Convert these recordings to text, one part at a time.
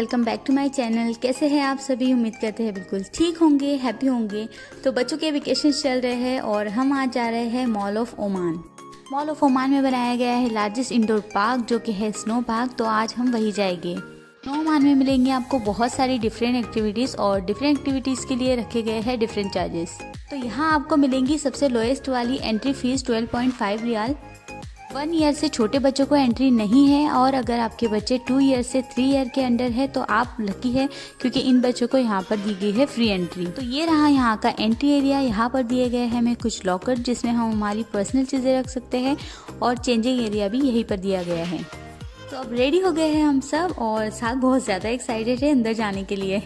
Welcome back to my channel कैसे हैं आप सभी? उम्मीद करते हैं बिल्कुल ठीक होंगे हैप्पी होंगे। तो बच्चों के वेकेशन चल रहे हैं और हम आज जा रहे हैं Mall of Oman Mall of Oman में बनाया गया है लार्जेस्ट इंडोर पार्क जो कि है स्नो पार्क तो आज हम वही जाएँगे। स्नो ओमान में मिलेंगे आपको बहुत सारी डिफरेंट एक्टिविटीज़ और डिफरेंट एक्टिविटीज़ के लिए रखे गए हैं डिफरेंट चार्जेस तो यहाँ आपको मिलेंगी सबसे लोएस्ट वाली entry fees 12.5 rial one year से छोटे बच्चों को एंट्री नहीं है और अगर आपके बच्चे टू ईयर से थ्री ईयर के अंडर है तो आप लकी है क्योंकि इन बच्चों को यहाँ पर दी गई है फ्री एंट्री तो ये रहा यहाँ का एंट्री एरिया यहाँ पर दिए गए हैं हमें कुछ लॉकर जिसमें हम हमारी पर्सनल चीज़ें रख सकते हैं और चेंजिंग एरिया भी यहीं पर दिया गया है। तो अब रेडी हो गए हैं हम सब और साथ बहुत ज़्यादा एक्साइटेड है अंदर जाने के लिए।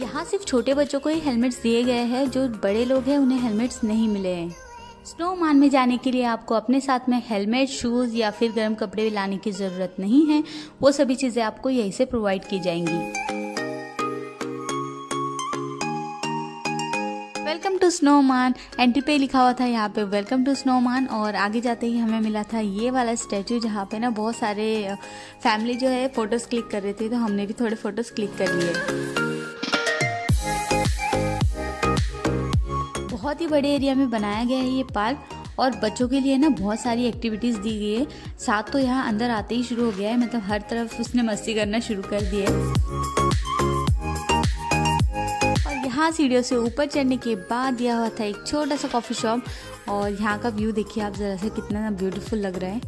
यहाँ सिर्फ़ छोटे बच्चों को ही हेलमेट्स दिए गए हैं, जो बड़े लोग हैं, उन्हें हेलमेट्स नहीं मिले हैं। स्नोमान में जाने के लिए आपको अपने साथ में हेलमेट, शूज़ या फिर गर्म कपड़े लाने की ज़रूरत नहीं है। वो सभी चीज़ें आपको यहीं से प्रोवाइड की जाएँगी। वेलकम टू स्नोमान एंट्री पे लिखा हुआ था यहाँ पे वेलकम टू स्नोमान और आगे जाते ही हमें मिला था ये वाला स्टैचू जहाँ पे ना बहुत सारे फैमिली जो है फ़ोटोज़ क्लिक कर रहे थे तो हमने भी थोड़े फ़ोटोज़ क्लिक कर लिए। बहुत ही बड़े एरिया में बनाया गया है ये पार्क और बच्चों के लिए ना बहुत सारी एक्टिविटीज़ दी गई है। साथ तो यहाँ अंदर आते ही शुरू हो गया है मतलब हर तरफ़ उसने मस्ती करना शुरू कर दिया और यहाँ सीढ़ियों से ऊपर चढ़ने के बाद दिया हुआ था एक छोटा सा कॉफ़ी शॉप और यहाँ का व्यू देखिए आप ज़रा सा कितना ना ब्यूटीफुल लग रहा है।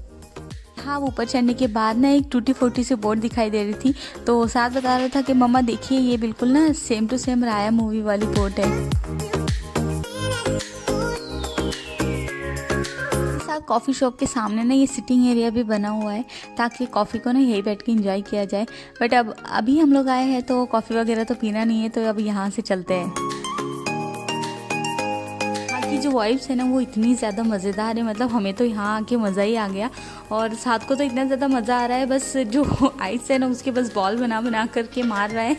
हाँ ऊपर चढ़ने के बाद ना एक टूटी फोटी से बोर्ड दिखाई दे रही थी तो साथ बता रहा था कि मम्मा देखिए ये बिल्कुल ना same to same Raya movie वाली बोट है। कॉफ़ी शॉप के सामने ना ये सिटिंग एरिया भी बना हुआ है, ताकि कॉफ़ी को ना यहीं बैठ के इंजॉय किया जाए। बट अब, अभी हम लोग आए हैं तो कॉफ़ी वगैरह तो पीना नहीं है तो अब यहाँ से चलते हैं। की जो वाइब्स है ना, वो इतनी ज़्यादा मज़ेदार है। मतलब हमें तो यहाँ आके मज़ा ही आ गया। और साथ को तो इतना ज़्यादा मज़ा आ रहा है, बस जो आइस है ना, उसके बस बॉल बना बना करके मार रहा है।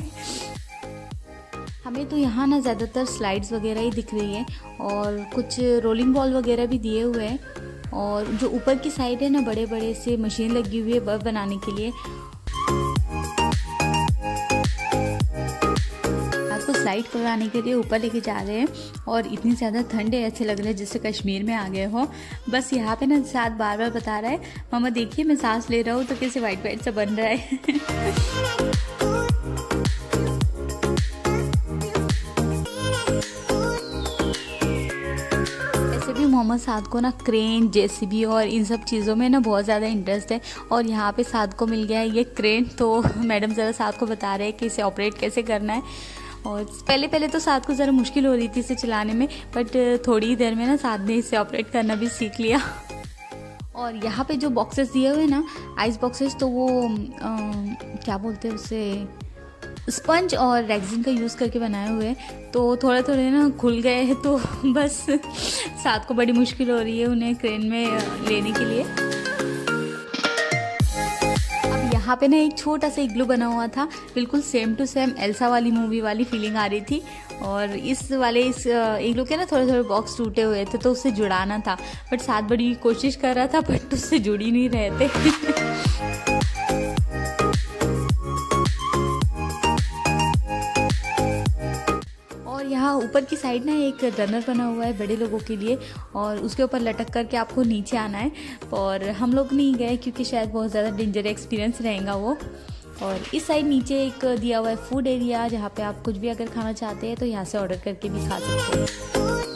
हमें तो यहाँ ना ज़्यादातर स्लाइड्स वगैरह ही दिख रही है, और कुछ रोलिंग बॉल वगैरह भी दिए हुए हैं। और जो ऊपर की साइड है ना बड़े बड़े से मशीन लगी हुई है बर्फ़ बनाने के लिए। आपको स्लाइड करवाने के लिए ऊपर लेके जा रहे हैं और इतनी ज़्यादा ठंड है, ऐसे लग रहा है जैसे कश्मीर में आ गए हो। बस यहाँ पे ना साथ बार बार बता रहा है मामा देखिए, मैं सांस ले रहा हूँ तो कैसे वाइट वाइट सा बन रहा है? मोहम्मद साद को ना क्रेन जेसीबी और इन सब चीज़ों में ना बहुत ज़्यादा इंटरेस्ट है। और यहाँ पे साद को मिल गया है ये क्रेन तो मैडम ज़रा साद को बता रहे हैं कि इसे ऑपरेट कैसे करना है। और पहले पहले तो साद को ज़रा मुश्किल हो रही थी इसे चलाने में बट थोड़ी देर में ना साद ने इसे ऑपरेट करना भी सीख लिया। और यहाँ पे जो बॉक्सेस दिए हुए ना आइस बॉक्सेस तो वो आ, क्या बोलते हैं उसे? स्पंज और रेगजिन का यूज़ करके बनाए हुए तो थोड़े थोड़े ना खुल गए हैं तो बस साथ को बड़ी मुश्किल हो रही है उन्हें क्रेन में लेने के लिए। यहाँ पे ना एक छोटा सा इग्लू बना हुआ था, बिल्कुल सेम टू सेम एल्सा वाली मूवी वाली फीलिंग आ रही थी। और इस वाले इस इग्लू के ना थोड़े थोड़े बॉक्स टूटे हुए थे तो उससे जुड़ाना था। बट साथ बड़ी कोशिश कर रहा था, बट उससे जुड़ ही नहीं रहे थे। यहाँ ऊपर की साइड ना एक रनर बना हुआ है बड़े लोगों के लिए और उसके ऊपर लटक करके आपको नीचे आना है और हम लोग नहीं गए क्योंकि शायद बहुत ज़्यादा डेंजर एक्सपीरियंस रहेगा वो। और इस साइड नीचे एक दिया हुआ है फ़ूड एरिया जहाँ पे आप कुछ भी अगर खाना चाहते हैं तो यहाँ से ऑर्डर करके भी खा सकते हैं।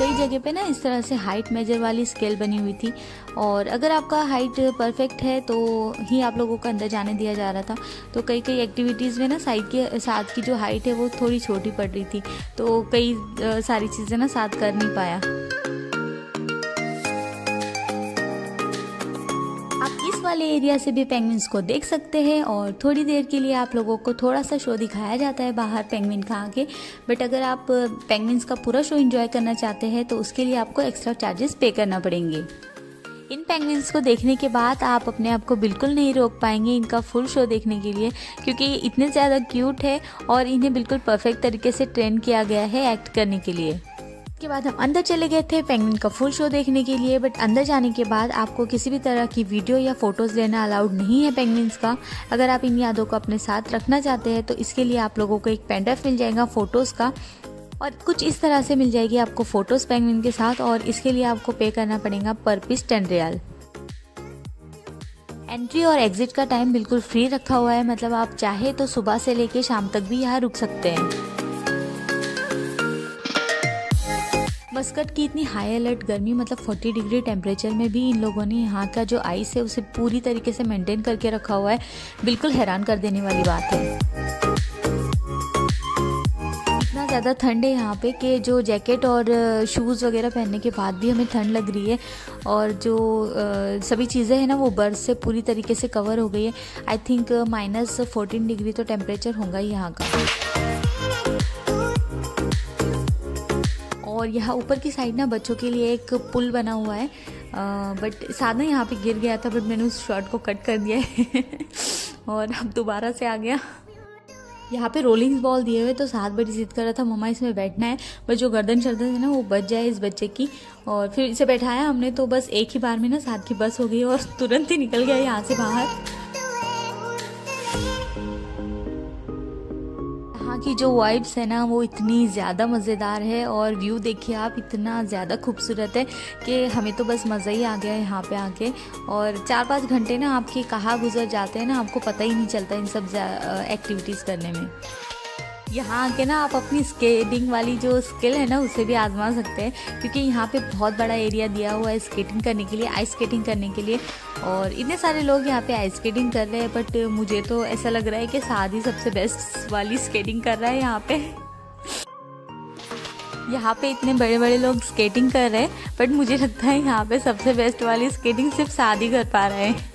कई जगह पे ना इस तरह से हाइट मेजर वाली स्केल बनी हुई थी। और अगर आपका हाइट परफेक्ट है तो ही आप लोगों को अंदर जाने दिया जा रहा था। तो कई कई एक्टिविटीज़ में ना साइड के, साथ की जो हाइट है, वो थोड़ी छोटी पड़ रही थी। तो कई सारी चीज़ें ना साथ कर नहीं पाया। वाले एरिया से भी पेंगविन्स को देख सकते हैं और थोड़ी देर के लिए आप लोगों को थोड़ा सा शो दिखाया जाता है बाहर पेंगविन का आगे। बट अगर आप पेंगविन्स का पूरा शो एंजॉय करना चाहते हैं तो उसके लिए आपको एक्स्ट्रा चार्जेस पे करना पड़ेंगे। इन पेंगविन्स को देखने के बाद आप अपने आप को बिल्कुल नहीं रोक पाएँगे इनका फुल शो देखने के लिए, क्योंकि इतने ज़्यादा क्यूट है और इन्हें बिल्कुल परफेक्ट तरीके से ट्रेन किया गया है एक्ट करने के लिए। उसके बाद हम अंदर चले गए थे पेंगुइन का फुल शो देखने के लिए बट अंदर जाने के बाद आपको किसी भी तरह की वीडियो या फ़ोटोज़ लेना अलाउड नहीं है पेंगुइन्स का। अगर आप इन यादों को अपने साथ रखना चाहते हैं तो इसके लिए आप लोगों को एक पेंड्राइव मिल जाएगा फ़ोटोज़ का। और कुछ इस तरह से मिल जाएगी आपको फ़ोटोज़ पेंगुइन के साथ, और इसके लिए आपको पे करना पड़ेगा per piece ten rial entry और एग्ज़िट का टाइम बिल्कुल फ्री रखा हुआ है मतलब आप चाहे तो सुबह से लेके शाम तक भी यहाँ रुक सकते हैं। मस्कट की इतनी हाई अलर्ट गर्मी मतलब 40 डिग्री टेम्परेचर में भी इन लोगों ने यहाँ का जो आइस है उसे पूरी तरीके से मेंटेन करके रखा हुआ है। बिल्कुल हैरान कर देने वाली बात है। इतना ज़्यादा ठंड है यहाँ पे कि जो जैकेट और शूज़ वगैरह पहनने के बाद भी हमें ठंड लग रही है और जो आ, सभी चीज़ें हैं ना वो बर्फ़ से पूरी तरीके से कवर हो गई है। I think minus fourteen degree तो टेम्परेचर होगा ही यहाँ का। और यहाँ ऊपर की साइड ना बच्चों के लिए एक पुल बना हुआ है। बट साधना यहाँ पे गिर गया था बट मैंने उस शॉट को कट कर दिया है। और अब दोबारा से आ गया। यहाँ पे रोलिंग बॉल दिए हुए तो सात बड़ी जिद कर रहा था, मम्मा, इसमें बैठना है। बस जो गर्दन शर्दन है ना, वो बच जाए इस बच्चे की। और फिर इसे बैठाया हमने तो बस एक ही बार में ना सात की बस हो गई और तुरंत ही निकल गया यहाँ से बाहर। की जो वाइब्स है ना, वो इतनी ज़्यादा मज़ेदार है और व्यू देखिए आप, इतना ज़्यादा खूबसूरत है कि हमें तो बस मज़ा ही आ गया है यहाँ पे आके। और चार पाँच घंटे ना आपके कहाँ गुजर जाते हैं ना, आपको पता ही नहीं चलता इन सब एक्टिविटीज़ करने में। यहाँ आके ना आप अपनी स्केटिंग वाली जो स्किल है ना, उसे भी आजमा सकते हैं, क्योंकि यहाँ पे बहुत बड़ा एरिया दिया हुआ है स्केटिंग करने के लिए आइस स्केटिंग करने के लिए। और इतने सारे लोग यहाँ पे आइस स्केटिंग कर रहे हैं बट मुझे तो ऐसा लग रहा है कि साथ ही सबसे बेस्ट वाली स्केटिंग कर रहा है यहाँ पे। यहाँ पे इतने बड़े बड़े लोग स्केटिंग कर रहे हैं बट मुझे लगता है यहाँ पे सबसे बेस्ट वाली स्केटिंग सिर्फ़ शादी कर पा रहे हैं।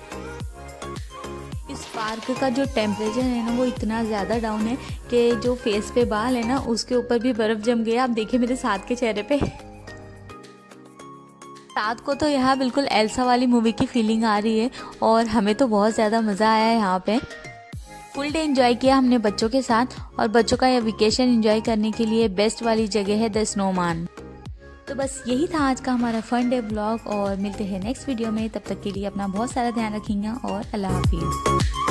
पार्क का जो टेम्परेचर है ना, वो इतना ज़्यादा डाउन है कि जो फेस पे बाल है ना, उसके ऊपर भी बर्फ़ जम गया आप देखिए मेरे साथ के चेहरे पे। साथ को तो यहाँ बिल्कुल एल्सा वाली मूवी की फीलिंग आ रही है और हमें तो बहुत ज़्यादा मज़ा आया है यहाँ पे। फुल डे इन्जॉय किया हमने बच्चों के साथ और बच्चों का यह वेकेशन इन्जॉय करने के लिए बेस्ट वाली जगह है द स्नोमान तो बस यही था आज का हमारा फन डे ब्लॉग और मिलते हैं नेक्स्ट वीडियो में। तब तक के लिए अपना बहुत सारा ध्यान रखिएगा और अल्लाह हाफिज़।